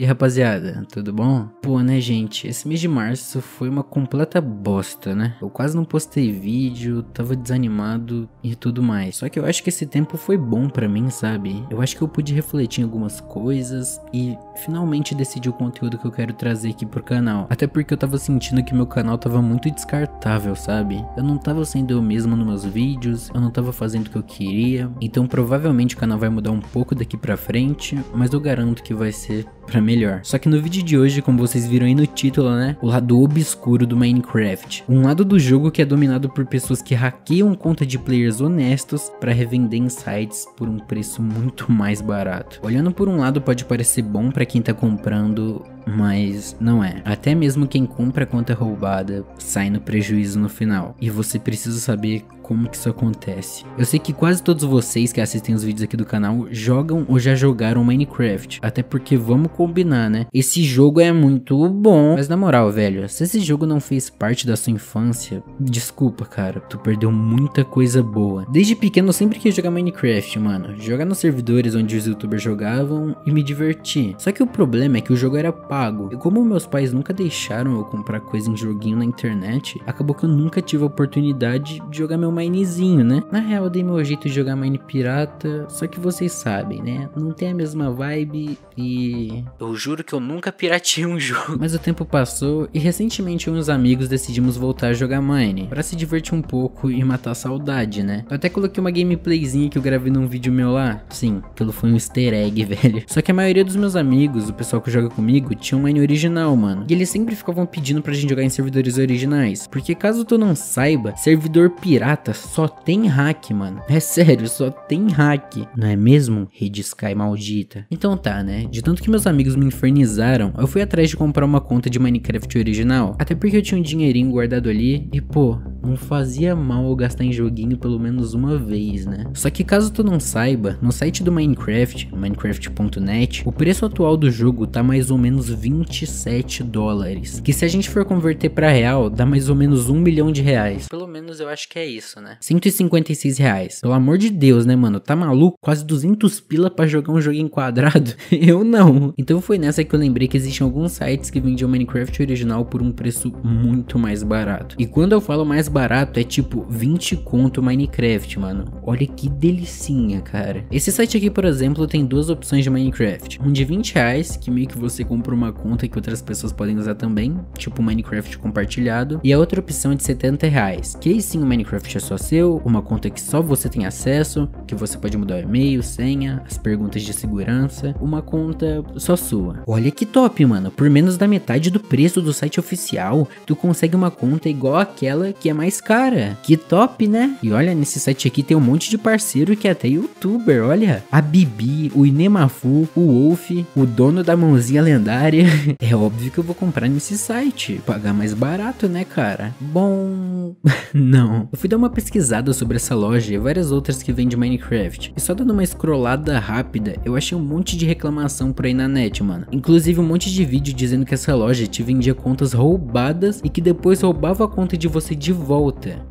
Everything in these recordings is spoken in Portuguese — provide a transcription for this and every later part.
E rapaziada, tudo bom? Pô, né, gente? Esse mês de março foi uma completa bosta, né? Eu quase não postei vídeo, tava desanimado e tudo mais. Só que eu acho que esse tempo foi bom para mim, sabe? Eu acho que eu pude refletir em algumas coisas e finalmente decidir o conteúdo que eu quero trazer aqui pro canal. Até porque eu tava sentindo que meu canal tava muito descartável, sabe? Eu não tava sendo eu mesmo nos meus vídeos, eu não tava fazendo o que eu queria. Então provavelmente o canal vai mudar um pouco daqui pra frente, mas eu garanto que vai ser pra melhor. Só que no vídeo de hoje, como vocês viram aí no título, né? O lado obscuro do Minecraft. Um lado do jogo que é dominado por pessoas que hackeiam conta de players honestos para revender em sites por um preço muito mais barato. Olhando por um lado pode parecer bom para quem tá comprando mas não é. Até mesmo quem compra conta roubada sai no prejuízo no final. E você precisa saber como que isso acontece. Eu sei que quase todos vocês que assistem os vídeos aqui do canal jogam ou já jogaram Minecraft, até porque vamos combinar, né? Esse jogo é muito bom, mas na moral, velho, se esse jogo não fez parte da sua infância, desculpa, cara, tu perdeu muita coisa boa. Desde pequeno eu sempre quis jogar Minecraft, mano, jogar nos servidores onde os youtubers jogavam e me divertir. Só que o problema é que o jogo era pago. E como meus pais nunca deixaram eu comprar coisa em joguinho na internet, acabou que eu nunca tive a oportunidade de jogar meu Minezinho, né? Na real, eu dei meu jeito de jogar Mine pirata, só que vocês sabem, né? Não tem a mesma vibe e. Eu juro que eu nunca piratei um jogo. Mas o tempo passou e recentemente uns amigos decidimos voltar a jogar Mine, para se divertir um pouco e matar a saudade, né? Eu até coloquei uma gameplayzinha que eu gravei num vídeo meu lá. Sim, aquilo foi um easter egg, velho. Só que a maioria dos meus amigos, o pessoal que joga comigo, tinha um Mine original, mano. E eles sempre ficavam pedindo pra gente jogar em servidores originais. Porque caso tu não saiba, servidor pirata só tem hack, mano. É sério, só tem hack. Não é mesmo? Rede Sky maldita. Então tá, né? De tanto que meus amigos me infernizaram, eu fui atrás de comprar uma conta de Minecraft original. Até porque eu tinha um dinheirinho guardado ali e, pô, não fazia mal gastar em joguinho pelo menos uma vez, né? Só que caso tu não saiba, no site do Minecraft, minecraft.net, o preço atual do jogo tá mais ou menos 27 dólares. Que se a gente for converter para real, dá mais ou menos um milhão de reais. Pelo menos eu acho que é isso, né? 156 reais. Pelo amor de Deus, né, mano? Tá maluco? Quase 200 pila para jogar um jogo enquadrado? eu não. Então foi nessa que eu lembrei que existem alguns sites que vendiam Minecraft original por um preço muito mais barato. E quando eu falo mais barato é tipo 20 conto Minecraft, mano. Olha que delicinha, cara. Esse site aqui, por exemplo, tem duas opções de Minecraft. Um de 20 reais, que meio que você compra uma conta que outras pessoas podem usar também, tipo Minecraft compartilhado. E a outra opção é de 70 reais, que aí sim o Minecraft é só seu, uma conta que só você tem acesso, que você pode mudar o e-mail, senha, as perguntas de segurança, uma conta só sua. Olha que top, mano. Por menos da metade do preço do site oficial, tu consegue uma conta igual aquela que é mais cara. Que top, né? E olha, nesse site aqui tem um monte de parceiro que é até youtuber, olha. A Bibi, o Inemafu, o Wolf, o dono da mãozinha lendária. é óbvio que eu vou comprar nesse site. Pagar mais barato, né, cara? Bom... não. Eu fui dar uma pesquisada sobre essa loja e várias outras que vendem Minecraft. E só dando uma scrollada rápida, eu achei um monte de reclamação por aí na net, mano. Inclusive um monte de vídeo dizendo que essa loja te vendia contas roubadas e que depois roubava a conta de você de volta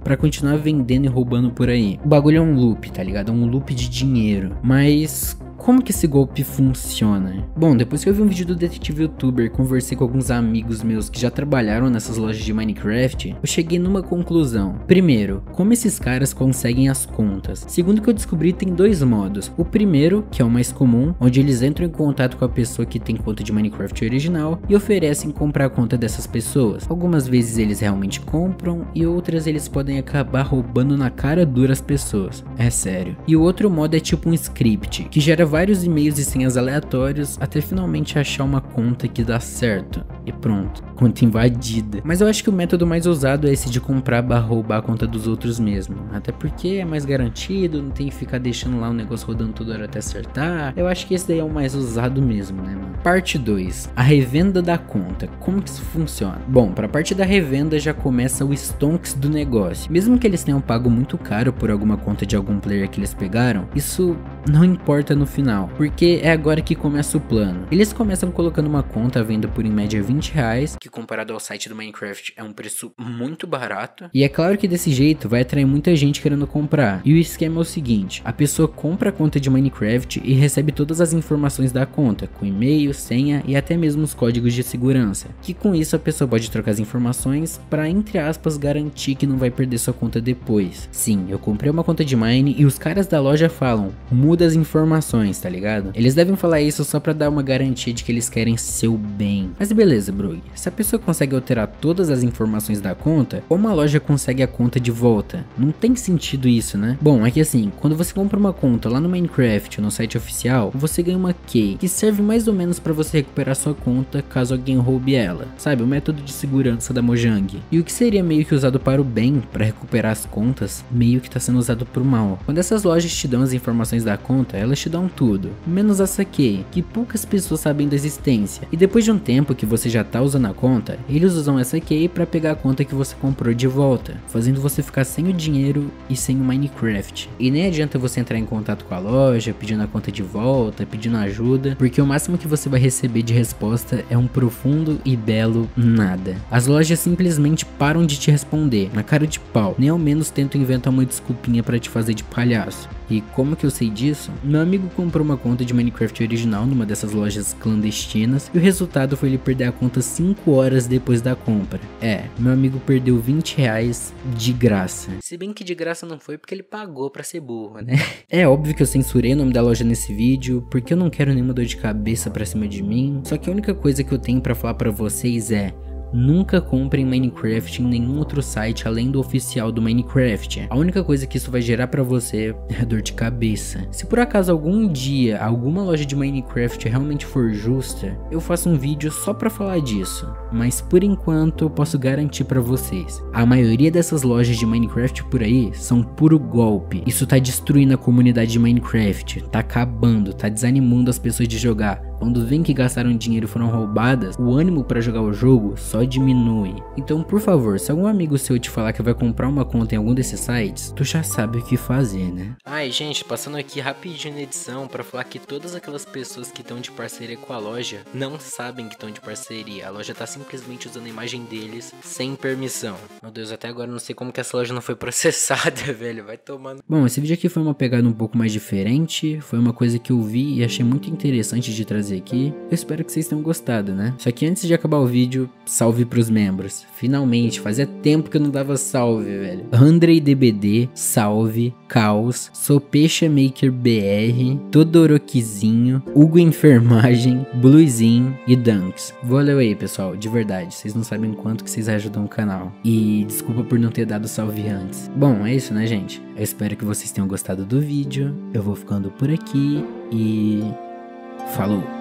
para continuar vendendo e roubando por aí. O bagulho é um loop, tá ligado? É um loop de dinheiro. Mas como que esse golpe funciona? Bom, depois que eu vi um vídeo do detetive youtuber conversei com alguns amigos meus que já trabalharam nessas lojas de Minecraft, eu cheguei numa conclusão. Primeiro, como esses caras conseguem as contas? Segundo que eu descobri, tem dois modos. O primeiro, que é o mais comum, onde eles entram em contato com a pessoa que tem conta de Minecraft original e oferecem comprar a conta dessas pessoas. Algumas vezes eles realmente compram e outras eles podem acabar roubando na cara dura as pessoas. É sério. E o outro modo é tipo um script, que gera vários e-mails e senhas aleatórios até finalmente achar uma conta que dá certo. E pronto, conta invadida. Mas eu acho que o método mais usado é esse de comprar barra roubar a conta dos outros mesmo. Até porque é mais garantido, não tem que ficar deixando lá o negócio rodando toda hora até acertar. Eu acho que esse daí é o mais usado mesmo, né, mano? Parte 2. A revenda da conta. Como que isso funciona? Bom, para a parte da revenda já começa o stonks do negócio. Mesmo que eles tenham pago muito caro por alguma conta de algum player que eles pegaram, isso não importa no final, porque é agora que começa o plano. Eles começam colocando uma conta à venda por em média 20 20 reais, que comparado ao site do Minecraft é um preço muito barato. E é claro que desse jeito vai atrair muita gente querendo comprar. E o esquema é o seguinte, a pessoa compra a conta de Minecraft e recebe todas as informações da conta, com e-mail, senha e até mesmo os códigos de segurança. Que com isso a pessoa pode trocar as informações para entre aspas garantir que não vai perder sua conta depois. Sim, eu comprei uma conta de Mine e os caras da loja falam, muda as informações, tá ligado? Eles devem falar isso só para dar uma garantia de que eles querem seu bem. Mas beleza, Brug, se a pessoa consegue alterar todas as informações da conta, como a loja consegue a conta de volta? Não tem sentido isso, né? Bom, é que assim, quando você compra uma conta lá no Minecraft, no site oficial, você ganha uma key, que serve mais ou menos para você recuperar sua conta caso alguém roube ela. Sabe, o método de segurança da Mojang. E o que seria meio que usado para o bem, para recuperar as contas, meio que está sendo usado para o mal. Quando essas lojas te dão as informações da conta, elas te dão tudo, menos essa key, que poucas pessoas sabem da existência. E depois de um tempo que você já tá usando a conta, eles usam essa key para pegar a conta que você comprou de volta, fazendo você ficar sem o dinheiro e sem o Minecraft. E nem adianta você entrar em contato com a loja, pedindo a conta de volta, pedindo ajuda, porque o máximo que você vai receber de resposta é um profundo e belo nada. As lojas simplesmente param de te responder, na cara de pau, nem ao menos tentam inventar uma desculpinha para te fazer de palhaço. E como que eu sei disso? Meu amigo comprou uma conta de Minecraft original numa dessas lojas clandestinas e o resultado foi ele perder a conta 5 horas depois da compra. É, meu amigo perdeu 20 reais de graça. Se bem que de graça não foi porque ele pagou pra ser burro, né? É óbvio que eu censurei o nome da loja nesse vídeo porque eu não quero nenhuma dor de cabeça pra cima de mim. Só que a única coisa que eu tenho para falar para vocês é Nunca comprem Minecraft em nenhum outro site além do oficial do Minecraft. A única coisa que isso vai gerar para você é dor de cabeça. Se por acaso algum dia alguma loja de Minecraft realmente for justa, eu faço um vídeo só para falar disso. Mas por enquanto eu posso garantir para vocês, a maioria dessas lojas de Minecraft por aí são puro golpe. Isso tá destruindo a comunidade de Minecraft, tá acabando, tá desanimando as pessoas de jogar. Quando vem que gastaram dinheiro e foram roubadas, o ânimo para jogar o jogo só diminui. Então, por favor, se algum amigo seu te falar que vai comprar uma conta em algum desses sites, tu já sabe o que fazer, né? Ai, gente, passando aqui rapidinho na edição para falar que todas aquelas pessoas que estão de parceria com a loja não sabem que estão de parceria. A loja tá simplesmente usando a imagem deles sem permissão. Meu Deus, até agora não sei como que essa loja não foi processada, velho. Vai tomando. Bom, esse vídeo aqui foi uma pegada um pouco mais diferente. Foi uma coisa que eu vi e achei muito interessante de trazer trazer aqui. Eu espero que vocês tenham gostado, né? Só que antes de acabar o vídeo, salve pros membros. Finalmente, fazia tempo que eu não dava salve, velho. Andrei DBD, salve, Caos, Sopecha Maker BR, Todorokizinho, Hugo Enfermagem, Bluezinho e Dunks. Valeu aí, pessoal, de verdade. Vocês não sabem quanto que vocês ajudam o canal. E desculpa por não ter dado salve antes. Bom, é isso, né, gente? Eu espero que vocês tenham gostado do vídeo. Eu vou ficando por aqui e falou.